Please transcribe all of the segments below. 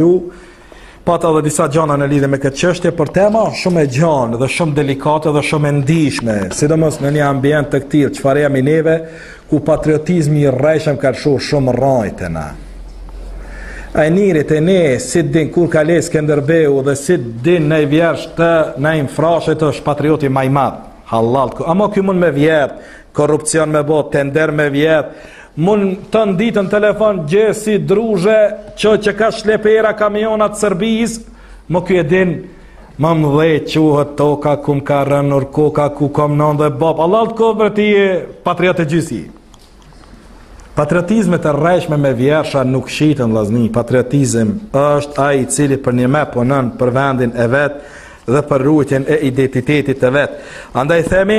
Ju pata dhe disa gjana në lidhe me këtë çështje, por tema shumë e gjanë dhe shumë delikate dhe shumë e ndishme, sidomos në një ambient të këtillë, çfare jemi neve, ku patriotizmi i rrejshëm ka lëshu shumë rrajë te na. Ai njeri te ne, si t'din kur ka le Skënderbeu dhe si t'din nanji vjershë të Naim Frashërit është patrioti ma i madh, hallall t'koftë, ama ky mund me vjedh, Korrupsion me bo, tender me vjedh. Mun të nditën telefon gjesi druzhe që që ka shlepera kamionat të Serbisë, ama ky e din mëmëdhe quhet toka ku më ka rënur koka ku kom nonë dhe babë. Hallall të koftë ti je patriot e gjysi. Patriotizme të rrejshme me vjersha nuk shitën lazni. Patriotizm është ai i cili përnjime punën për vendin e vet dhe për rujtjen e identitetit të vet. Andaj themi,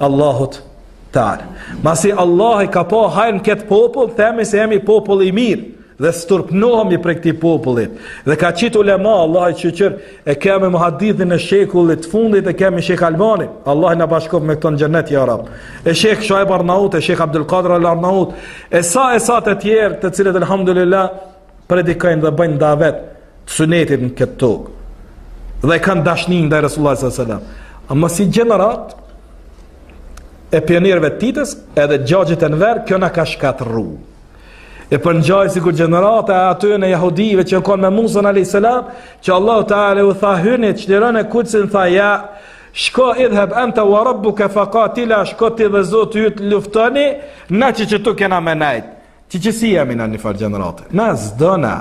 Allahut Teala. Masi Allahi ka pa hajr n'kët popull, themi se jemi popull i mirë, dhe s'turpnohemi prej këtij popullit. Dhe ka qit ulema, Allahit shyqyr, e kemi muhadithin e shekullit të fundit, e kemi shejh Albanin, Allahi na bashkoftë me këta n'xhenet ja Rab. E shejh Shuajb Arnaut, e shejh Abdulkadër Arnaut, e sa e sa të tjerë, të cilët, alhamdulillah, predikojnë dhe bëjnë davet të sunetit në këtë tokë dhe kanë dashni ndaj Resulullahit alejhi selam ama si gjeneratë e pionierëve të Titës edhe xhaxhit Enver kjo na ka shkatërru e përngjajmë sikur gjenerata e atyne jahudive që jon konë me Musën a.s. që Allah Teala u tha hyni qe në Kudsin thanë jo shko idhheb anta wa rabbuka faqatila shko ti dhe Zoti yt luftoni na qe qetu kena me nejt Ti qesi jemi në një farë gjenerate Na s'do na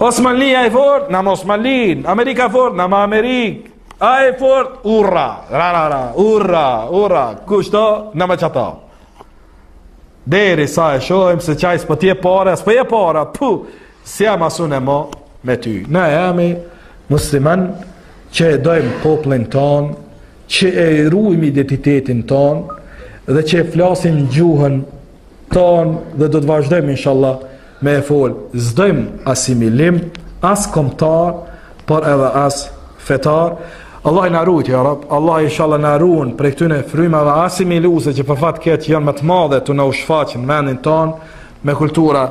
Osmanlija e fortë Na me Osmanlinë Amerika e fortë Na me Amerikë A e fortë Urra Ra ra ra Urra Urra Kushto Na me qata Derisa e shohim Se qaj s'po t'je pare S'po je pare Pu Si jam asnjo mo Me ty Na jemi muslimanë Që e dojmë popullin tonë që e rujmë identitetin tonë dhe që e flasim gjuhën tonë dhe do të vazhdojmë inshallah me e fol. S'dojmë asimilim, as kombëtar, por edhe as fetar. Allahi na rujt ja Rab. Allahi inshallah na run prej këtyne frymave asimiluese që për fat keq janë me të madhe tu na u shfaq n'vendin tonë me kultura